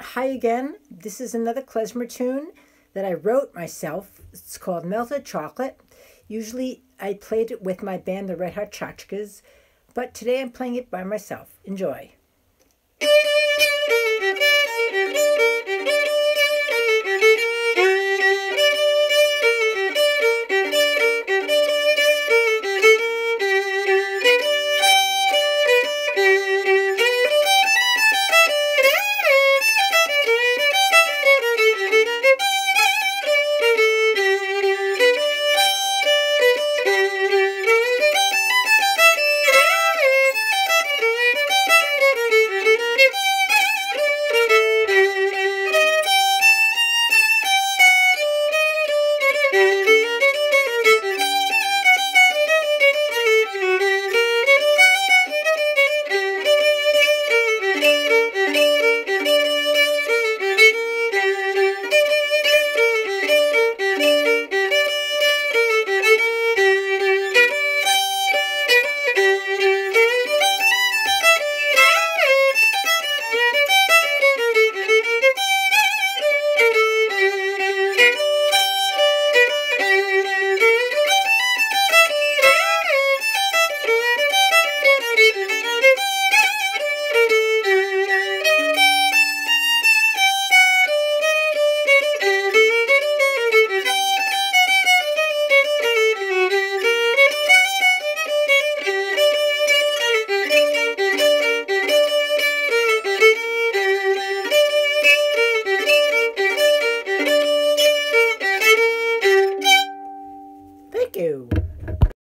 Hi again. This is another klezmer tune that I wrote myself. It's called Melted Chocolate. Usually I played it with my band, the Red Hot Chachkas, but today I'm playing it by myself. Enjoy. you.